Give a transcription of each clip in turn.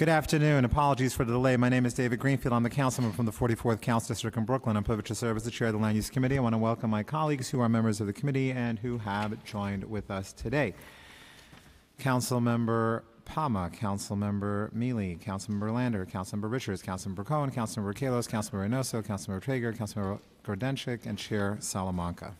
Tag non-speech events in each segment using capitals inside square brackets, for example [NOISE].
Good afternoon. Apologies for the delay. My name is David Greenfield. I'm the councilman from the 44th Council District in Brooklyn. I'm privileged to serve as the chair of the Land Use Committee. I want to welcome my colleagues who are members of the committee and who have joined with us today. Councilmember Palma, Councilmember Mealy, Councilmember Lander, Councilmember Richards, Councilmember Cohen, Councilmember Kallos, Councilmember Reynoso, Councilmember Treyger, Councilmember Grodenchik, and Chair Salamanca.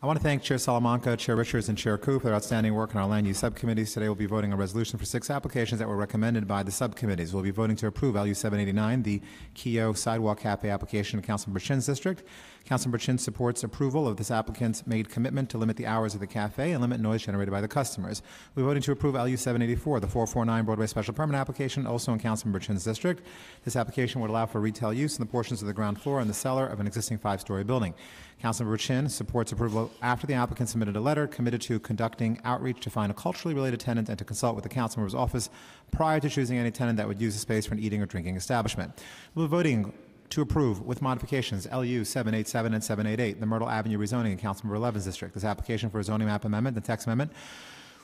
I want to thank Chair Salamanca, Chair Richards, and Chair Koo for their outstanding work on our land use subcommittees. Today we'll be voting a resolution for six applications that were recommended by the subcommittees. We'll be voting to approve LU 789, the Keo Sidewalk Cafe application in Councilmember Chin's district. Councilmember Chin supports approval of this applicant's made commitment to limit the hours of the cafe and limit noise generated by the customers. We're voting to approve LU 784, the 449 Broadway special permit application, also in Councilmember Chin's district. This application would allow for retail use in the portions of the ground floor and the cellar of an existing five-story building. Councilmember Chin supports approval after the applicant submitted a letter committed to conducting outreach to find a culturally related tenant and to consult with the councilmember's office prior to choosing any tenant that would use the space for an eating or drinking establishment. We're voting to approve with modifications LU 787 and 788, the Myrtle Avenue rezoning in Councilmember Levin's district. This application for a zoning map amendment, the text amendment,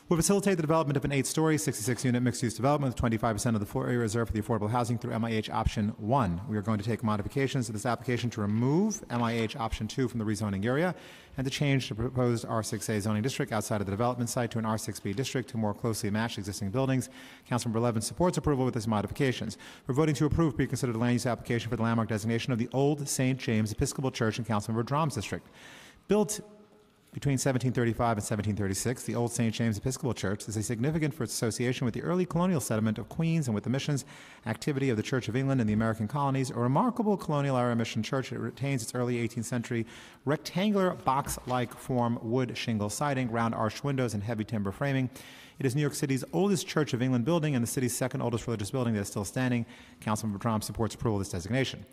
will facilitate the development of an eight-story, 66-unit mixed-use development with 25% of the floor area reserved for the affordable housing through MIH option one. We are going to take modifications to this application to remove MIH option two from the rezoning area and to change the proposed R6A zoning district outside of the development site to an R6B district to more closely match existing buildings. Councilmember Levin supports approval with these modifications. We're voting to approve pre-considered land use application for the landmark designation of the Old St. James Episcopal Church in Councilmember Dromm's district. Built between 1735 and 1736, the Old St. James Episcopal Church is a significant for its association with the early colonial settlement of Queens and with the missions activity of the Church of England in the American colonies. A remarkable colonial era mission church, it retains its early 18th century rectangular box like form wood shingle siding, round arched windows, and heavy timber framing. It is New York City's oldest Church of England building and the city's second oldest religious building that is still standing. Councilmember Dromm supports approval of this designation.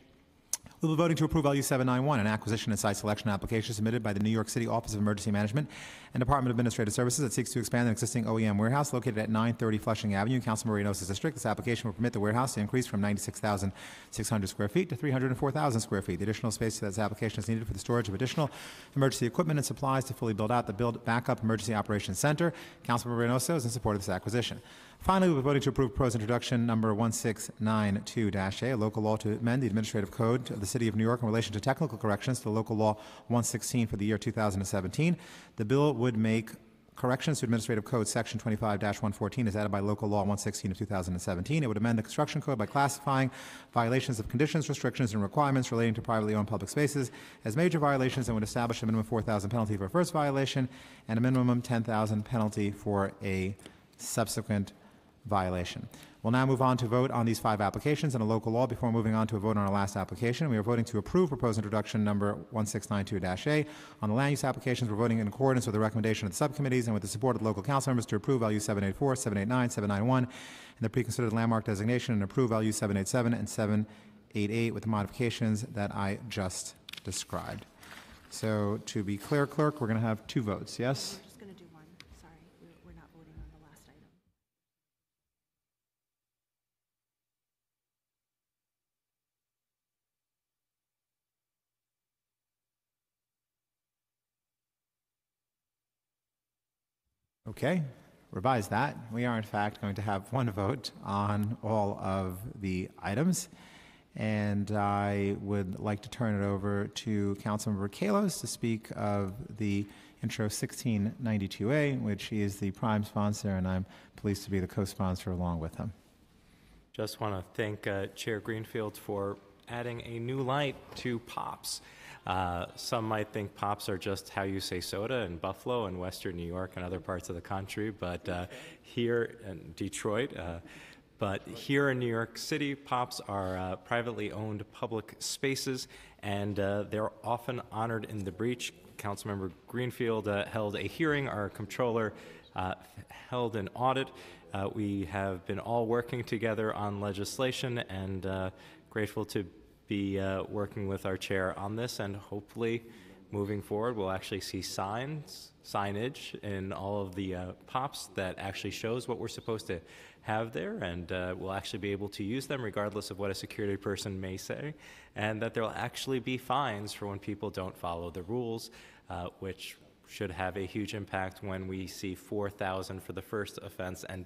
We will be voting to approve LU 791, an acquisition and site selection application submitted by the New York City Office of Emergency Management and Department of Administrative Services that seeks to expand an existing OEM warehouse located at 930 Flushing Avenue, Council Reynoso's district. This application will permit the warehouse to increase from 96,600 square feet to 304,000 square feet. The additional space to this application is needed for the storage of additional emergency equipment and supplies to fully build out the build backup emergency operations center. Council Reynoso is in support of this acquisition. Finally, we're voting to approve proposed introduction number 1692-A, a local law to amend the administrative code of the City of New York in relation to technical corrections to local law 116 for the year 2017. The bill would make corrections to Administrative Code Section 25-114 as added by Local Law 116 of 2017. It would amend the construction code by classifying violations of conditions, restrictions, and requirements relating to privately owned public spaces as major violations and would establish a minimum 4,000 penalty for a first violation and a minimum 10,000 penalty for a subsequent violation. We'll now move on to vote on these five applications and a local law before moving on to a vote on our last application. We are voting to approve proposed introduction number 1692-A. On the land use applications, we're voting in accordance with the recommendation of the subcommittees and with the support of the local council members to approve LU 784, 789, 791, and the pre-considered landmark designation and approve LU 787 and 788 with the modifications that I just described. So to be clear, clerk, we're going to have two votes, yes? Just going to do one. Sorry, we're- we're not voting on the last item. Okay, revise that. We are in fact going to have one [LAUGHS] vote on all of the items. And I would like to turn it over to Councilmember Kallos to speak of the Intro 1692A, which he is the prime sponsor, and I'm pleased to be the co-sponsor along with him. Just want to thank uh, Chair Greenfield for adding a new light to pops. Uh, some might think pops are just how you say soda in Buffalo and Western New York and other parts of the country, but uh, here in Detroit, uh, but here in New York City, pops are uh, privately owned public spaces, and uh, they're often honored in the breach. Councilmember Greenfield uh, held a hearing. Our comptroller uh, held an audit. Uh, we have been all working together on legislation, and uh, grateful to be uh, working with our chair on this, and hopefully. Moving forward, we'll actually see signs, signage in all of the uh, pops that actually shows what we're supposed to have there, and uh, we'll actually be able to use them regardless of what a security person may say, and that there'll actually be fines for when people don't follow the rules, uh, which should have a huge impact when we see 4,000 for the first offense and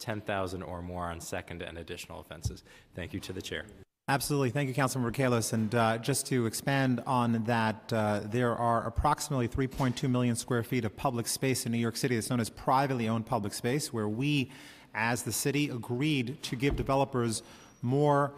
10,000 or more on second and additional offenses. Thank you to the chair. Absolutely. Thank you, Councilmember Kallos. And uh, just to expand on that, uh, there are approximately 3.2 million square feet of public space in New York City that's known as privately owned public space, where we, as the city, agreed to give developers more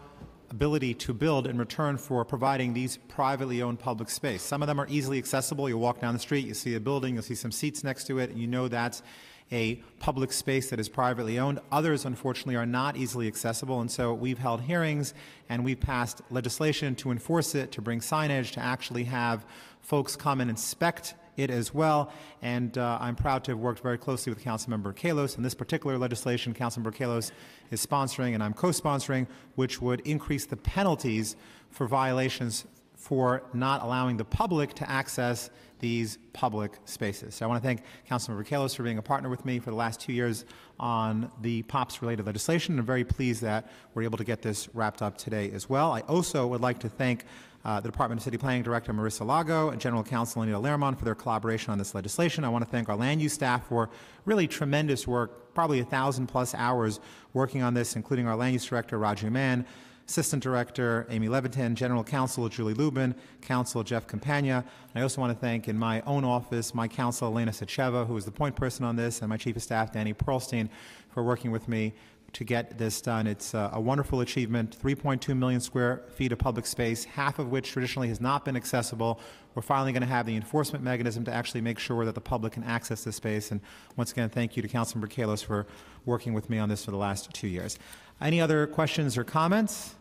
ability to build in return for providing these privately owned public space. Some of them are easily accessible. You walk down the street, you see a building, you'll see some seats next to it, and you know that's a public space that is privately owned. Others, unfortunately, are not easily accessible, and so we've held hearings and we've passed legislation to enforce it, to bring signage, to actually have folks come and inspect it as well. And uh, I'm proud to have worked very closely with Councilmember Kallos. In this particular legislation, Councilmember Kallos is sponsoring and I'm co-sponsoring, which would increase the penalties for violations for not allowing the public to access these public spaces. So I want to thank Councilmember Kallos for being a partner with me for the last two years on the POPs-related legislation. I'm very pleased that we're able to get this wrapped up today as well. I also would like to thank uh, the Department of City Planning Director Marisa Lago and General Counsel Anita Laremont for their collaboration on this legislation. I want to thank our land use staff for really tremendous work, probably a thousand plus hours working on this, including our land use director Raju Mann, Assistant Director Amy Levitin, General Counsel Julie Lubin, Counsel Jeff Campagna. I also want to thank in my own office my counsel Elena Sacheva, who is the point person on this, and my Chief of Staff Danny Perlstein for working with me to get this done. It's uh, a wonderful achievement 3.2 million square feet of public space, half of which traditionally has not been accessible. We're finally going to have the enforcement mechanism to actually make sure that the public can access this space. And once again, thank you to Councilmember Kallos for working with me on this for the last two years. Any other questions or comments?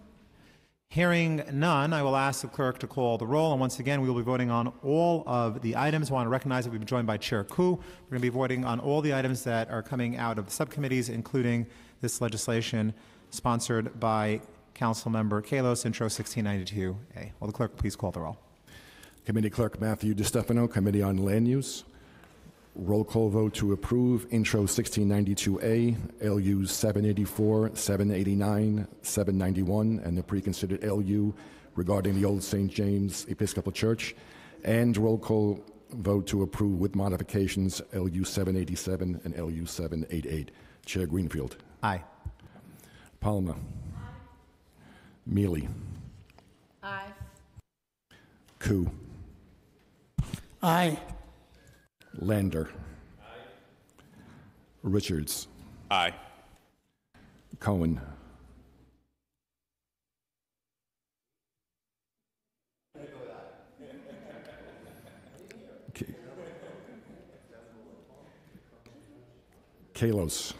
Hearing none, I will ask the clerk to call the roll. And once again, we will be voting on all of the items. I want to recognize that we've been joined by Chair Koo. We're going to be voting on all the items that are coming out of the subcommittees, including this legislation sponsored by Council Member Kallos, Intro 1692A. Will the clerk please call the roll? Committee Clerk Matthew DiStefano, Committee on Land Use. Roll call vote to approve Intro 1692A, LU 784, 789, 791, and the pre-considered LU regarding the Old St. James Episcopal Church. And roll call vote to approve with modifications LU 787 and LU 788. Chair Greenfield. Aye. Palma. Mealy. Aye. Koo. Aye. Lander. Richards. Aye. Cohen. K- Kallos.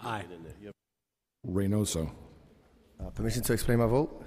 Aye. Reynoso. Uh, Permission to explain my vote?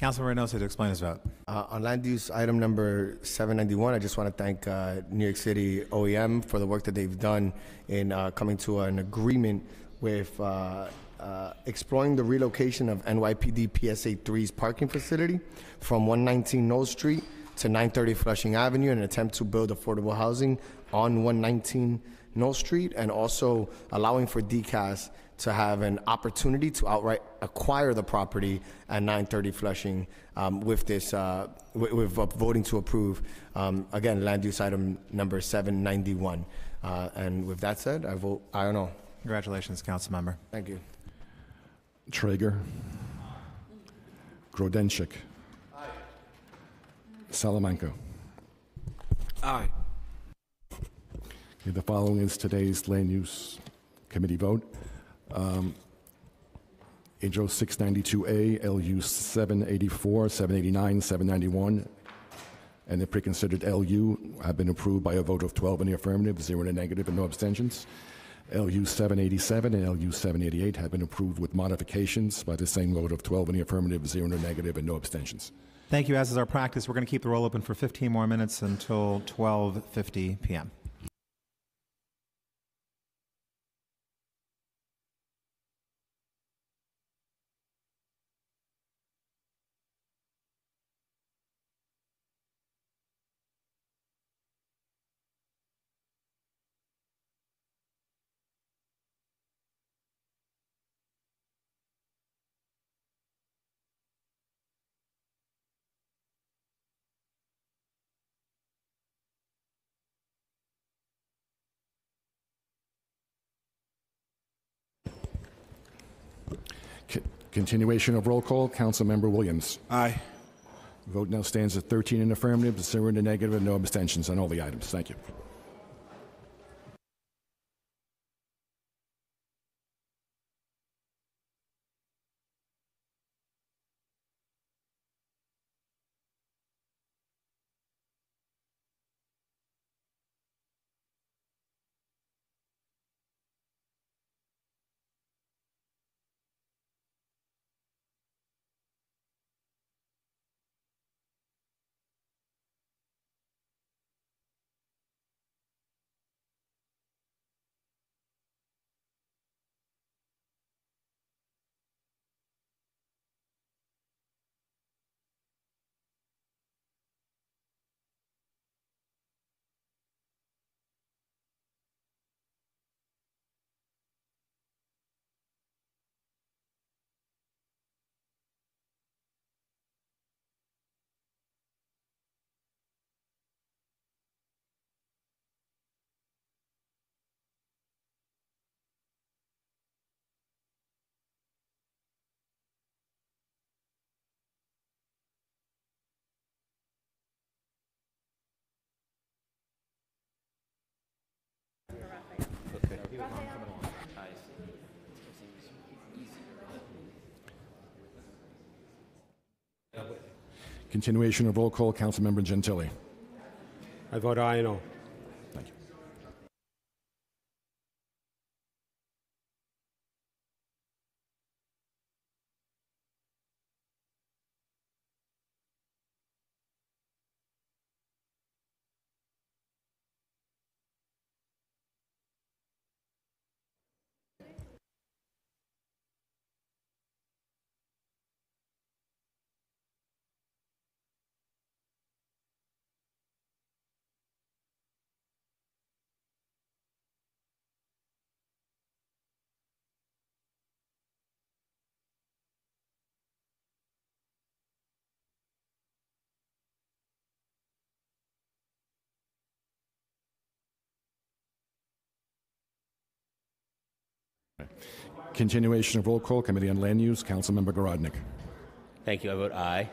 Councilmember Reynoso to explain his vote. Uh, On land use item number 791, I just want to thank uh, New York City OEM for the work that they've done in uh, coming to an agreement with uh, uh, exploring the relocation of NYPD PSA 3's parking facility from 119 Noll Street to 930 Flushing Avenue in an attempt to build affordable housing on 119 Noll Street and also allowing for DCAS to have an opportunity to outright acquire the property at 930 Flushing um, with this, uh, with, with uh, voting to approve, um, again, land use item number 791. Uh, and with that said, I vote, I don't know. Congratulations, Councilmember. Thank you. Treyger. Grodenchik. Salamanca. Aye. Okay, the following is today's land use committee vote. Um, Intro 692A, LU 784, 789, 791, and the pre-considered LU have been approved by a vote of 12 in the affirmative, zero in the negative, and no abstentions. LU 787 and LU 788 have been approved with modifications by the same vote of 12 in the affirmative, zero in the negative, and no abstentions. Thank you. As is our practice, we're going to keep the roll open for 15 more minutes until 12:50 p.m. Co- Continuation of roll call, Councilmember Williams. Aye. Vote now stands at 13 in affirmative, 0 in the negative, and no abstentions on all the items. Thank you. Continuation of roll call, Councilmember Gentile. I vote aye and all. Continuation of roll call, Committee on Land Use, Councilmember Garodnick. Thank you. I vote aye.